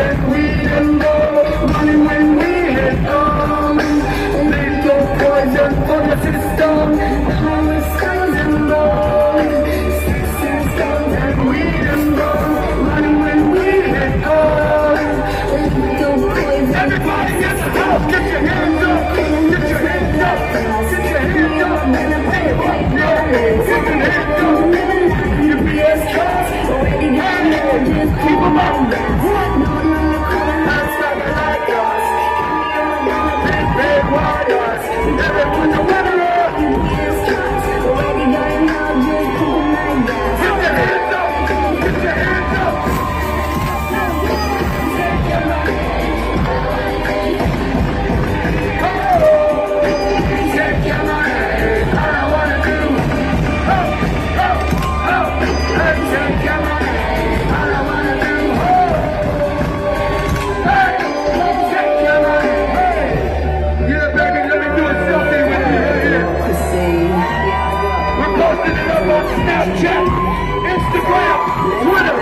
and we Snapchat, Instagram, Twitter.